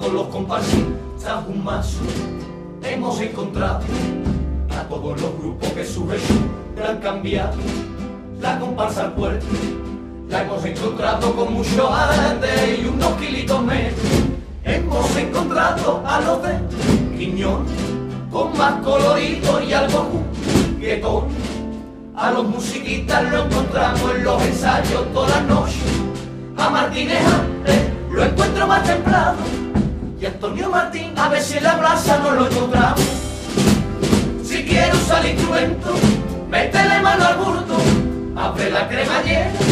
todos los comparsistas un mazo. Hemos encontrado a todos los grupos que su han cambiado la comparsa al puerto. La hemos encontrado con mucho arte y unos kilitos menos. Hemos encontrado a los de Quiñón con más colorido y algo juguetón. A los musiquistas lo encontramos en los ensayos todas las noches. A Martínez lo encuentro más templado. Y Antonio Martín a ver si la brasa no lo encontramos. Si quiero usar el instrumento, métele mano al burto, abre la cremallera